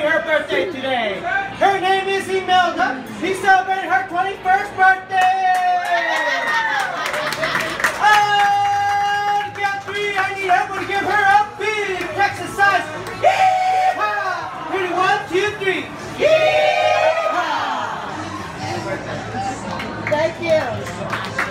Her birthday today. Her name is Imelda. We celebrating her 21st birthday. And count three, I need everyone to give her a big exercise. Yeehaw! Ready, one, two, three. Yeehaw! Thank you.